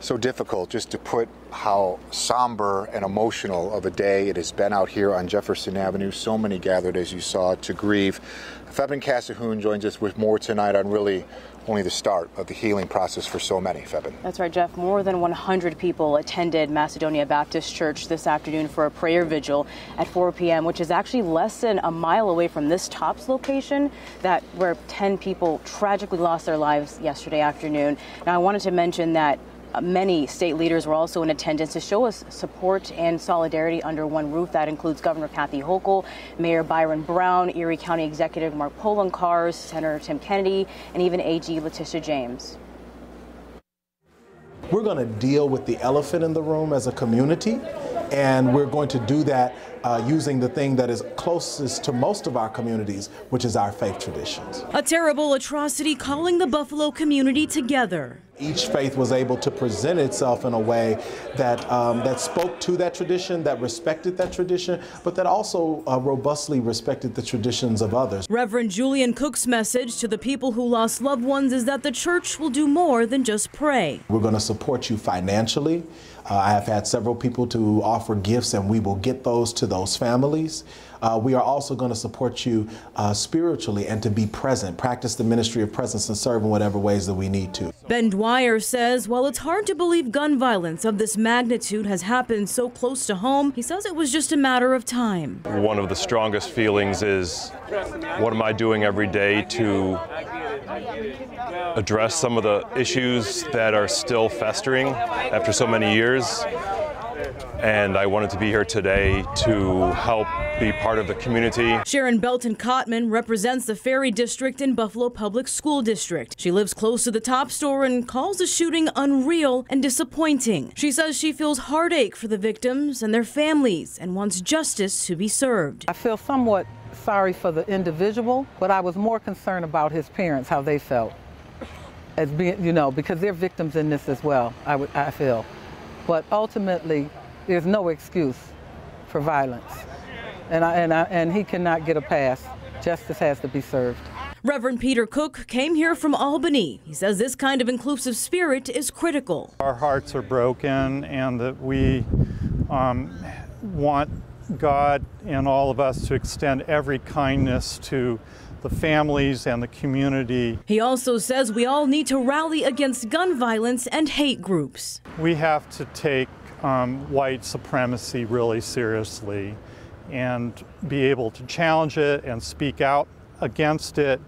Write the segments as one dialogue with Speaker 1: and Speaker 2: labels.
Speaker 1: so difficult just to put how somber and emotional of a day it has been out here on Jefferson Avenue. So many gathered, as you saw, to grieve. Pheben Kassahun joins us with more tonight on really only the start of the healing process for so many, Pheben.
Speaker 2: That's right, Jeff. More than 100 people attended Macedonia Baptist Church this afternoon for a prayer vigil at 4 p.m., which is actually less than a mile away from this Tops location that where 10 people tragically lost their lives yesterday afternoon. Now, I wanted to mention that Many state leaders were also in attendance to show us support and solidarity under one roof. That includes Governor Kathy Hochul, Mayor Byron Brown, Erie County Executive Mark Poloncarz, Senator Tim Kennedy, and even AG Letitia James.
Speaker 3: We're going to deal with the elephant in the room as a community, and we're going to do that uh, using the thing that is closest to most of our communities, which is our faith traditions.
Speaker 4: A terrible atrocity calling the Buffalo community together.
Speaker 3: Each faith was able to present itself in a way that um, that spoke to that tradition, that respected that tradition, but that also uh, robustly respected the traditions of others.
Speaker 4: Reverend Julian Cook's message to the people who lost loved ones is that the church will do more than just pray.
Speaker 3: We're going to support you financially. Uh, I have had several people to offer gifts, and we will get those to those families. Uh, we are also going to support you uh, spiritually and to be present, practice the ministry of presence and serve in whatever ways that we need to.
Speaker 4: Ben Dwyer says while it's hard to believe gun violence of this magnitude has happened so close to home, he says it was just a matter of time.
Speaker 5: One of the strongest feelings is what am I doing every day to address some of the issues that are still festering after so many years and I wanted to be here today to help be part of the community.
Speaker 4: Sharon Belton Cottman represents the Ferry District in Buffalo Public School District. She lives close to the top store and calls the shooting unreal and disappointing. She says she feels heartache for the victims and their families and wants justice to be served.
Speaker 6: I feel somewhat sorry for the individual, but I was more concerned about his parents, how they felt. As being, you know, because they're victims in this as well, I, would, I feel. But ultimately, there's no excuse for violence. And, I, and, I, and he cannot get a pass. Justice has to be served.
Speaker 4: Reverend Peter Cook came here from Albany. He says this kind of inclusive spirit is critical.
Speaker 7: Our hearts are broken and that we um, want God and all of us to extend every kindness to the families and the community.
Speaker 4: He also says we all need to rally against gun violence and hate groups.
Speaker 7: We have to take um, white supremacy really seriously and be able to challenge it and speak out against it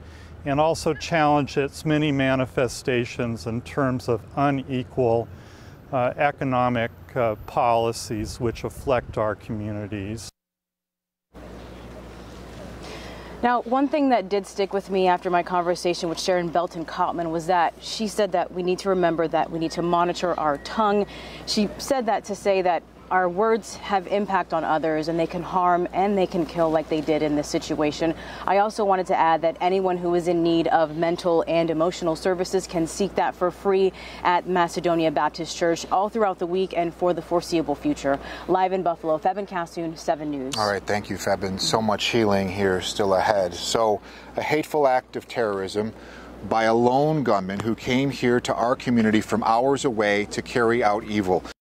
Speaker 7: and also challenge its many manifestations in terms of unequal uh, economic uh, policies which affect our communities.
Speaker 2: Now, one thing that did stick with me after my conversation with Sharon Belton Cottman was that she said that we need to remember that we need to monitor our tongue. She said that to say that our words have impact on others and they can harm and they can kill like they did in this situation. I also wanted to add that anyone who is in need of mental and emotional services can seek that for free at Macedonia Baptist Church all throughout the week and for the foreseeable future. Live in Buffalo, Pheben Kassahun, 7 News.
Speaker 1: All right, thank you, Pheben. So much healing here still ahead. So, a hateful act of terrorism by a lone gunman who came here to our community from hours away to carry out evil.